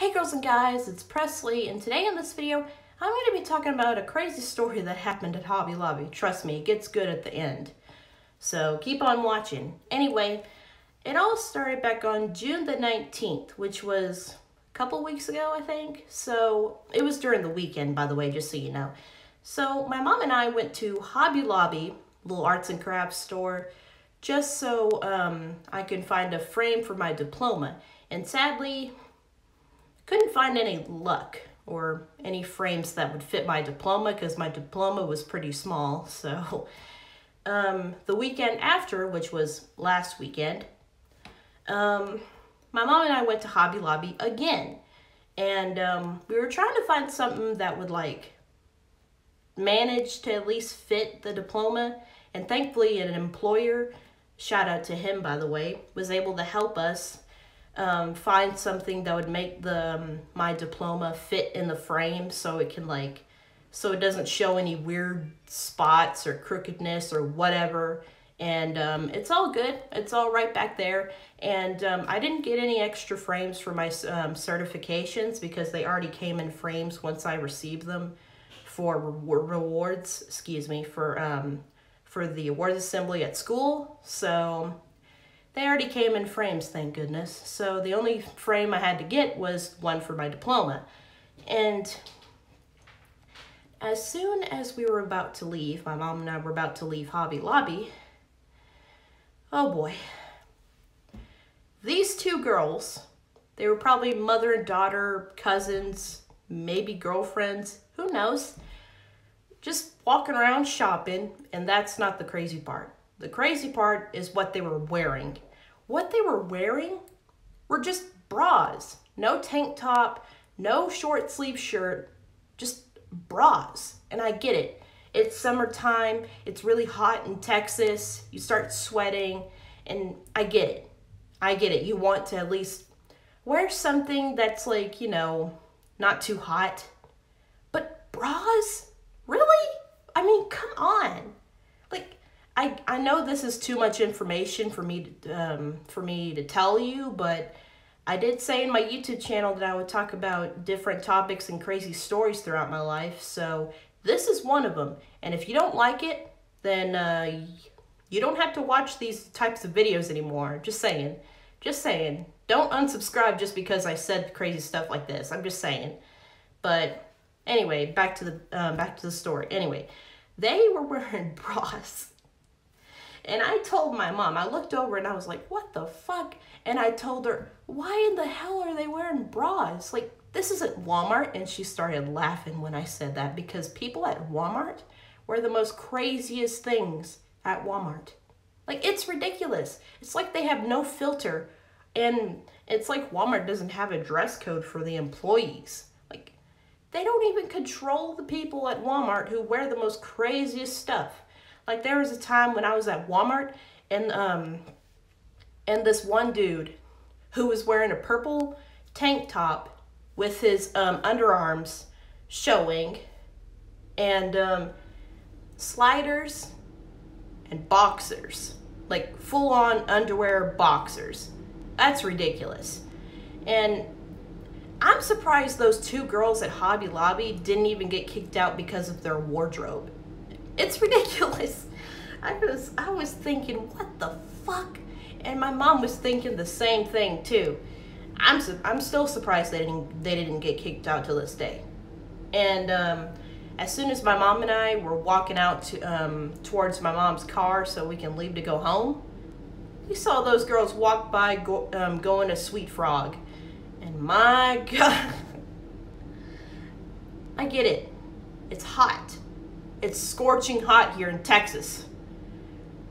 Hey girls and guys, it's Presley, and today in this video, I'm going to be talking about a crazy story that happened at Hobby Lobby. Trust me, it gets good at the end. So keep on watching. Anyway, it all started back on June the 19th, which was a couple weeks ago, I think. So it was during the weekend, by the way, just so you know. So my mom and I went to Hobby Lobby, little arts and crafts store, just so um, I can find a frame for my diploma. And sadly, couldn't find any luck or any frames that would fit my diploma because my diploma was pretty small. So um, the weekend after, which was last weekend, um, my mom and I went to Hobby Lobby again. And um, we were trying to find something that would like manage to at least fit the diploma. And thankfully an employer, shout out to him by the way, was able to help us um, find something that would make the um, my diploma fit in the frame so it can like so it doesn't show any weird spots or crookedness or whatever. And um, it's all good. It's all right back there. And um, i didn't get any extra frames for my um, certifications because they already came in frames once i received them for re rewards excuse me for um, for the awards assembly at school. So they already came in frames, thank goodness. So the only frame I had to get was one for my diploma. And as soon as we were about to leave, my mom and I were about to leave Hobby Lobby, oh boy. These two girls, they were probably mother and daughter, cousins, maybe girlfriends, who knows, just walking around shopping, and that's not the crazy part. The crazy part is what they were wearing. What they were wearing were just bras. No tank top, no short sleeve shirt, just bras. And I get it. It's summertime, it's really hot in Texas, you start sweating, and I get it. I get it. You want to at least wear something that's like, you know, not too hot. But bras? Really? I mean, come on. I, I know this is too much information for me to, um, for me to tell you, but I did say in my YouTube channel that I would talk about different topics and crazy stories throughout my life. So this is one of them. And if you don't like it, then uh, you don't have to watch these types of videos anymore. Just saying. Just saying. Don't unsubscribe just because I said crazy stuff like this. I'm just saying. But anyway, back to the uh, back to the story. Anyway, they were wearing bras and I told my mom, I looked over and I was like, what the fuck? And I told her, why in the hell are they wearing bras? Like, this isn't Walmart. And she started laughing when I said that because people at Walmart wear the most craziest things at Walmart. Like, it's ridiculous. It's like they have no filter. And it's like Walmart doesn't have a dress code for the employees. Like, they don't even control the people at Walmart who wear the most craziest stuff. Like there was a time when I was at Walmart and um and this one dude who was wearing a purple tank top with his um, underarms showing and um, sliders and boxers like full on underwear boxers. That's ridiculous. And i'm surprised those two girls at hobby lobby didn't even get kicked out because of their wardrobe it's ridiculous. I was I was thinking, what the fuck? And my mom was thinking the same thing too. I'm I'm still surprised they didn't they didn't get kicked out to this day. And um, as soon as my mom and I were walking out to, um, towards my mom's car so we can leave to go home, we saw those girls walk by go, um, going to Sweet Frog. And my God, I get it. It's hot. It's scorching hot here in Texas.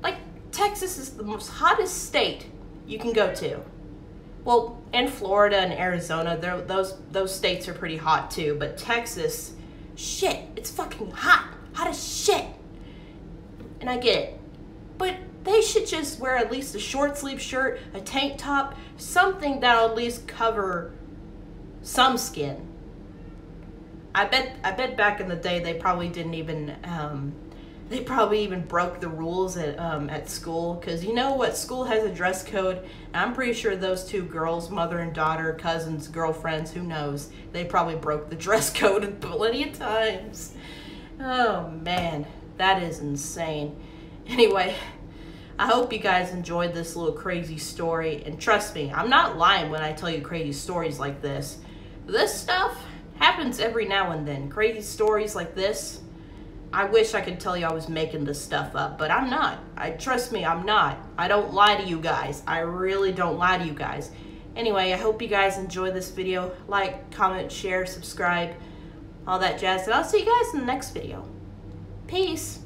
Like, Texas is the most hottest state you can go to. Well, in Florida and Arizona, those those states are pretty hot too. But Texas, shit, it's fucking hot, hot as shit. And I get it, but they should just wear at least a short sleeve shirt, a tank top, something that'll at least cover some skin. I bet I bet back in the day they probably didn't even um, they probably even broke the rules at um, at school. Because you know what? School has a dress code. I'm pretty sure those two girls mother and daughter cousins girlfriends who knows? They probably broke the dress code plenty of times. Oh man. That is insane. Anyway i hope you guys enjoyed this little crazy story. And trust me i'm not lying when i tell you crazy stories like this. This stuff happens every now and then crazy stories like this I wish I could tell you I was making this stuff up, but I'm not. I trust me, I'm not. I don't lie to you guys. I really don't lie to you guys. Anyway, I hope you guys enjoy this video. Like, comment, share, subscribe, all that jazz. And I'll see you guys in the next video. Peace.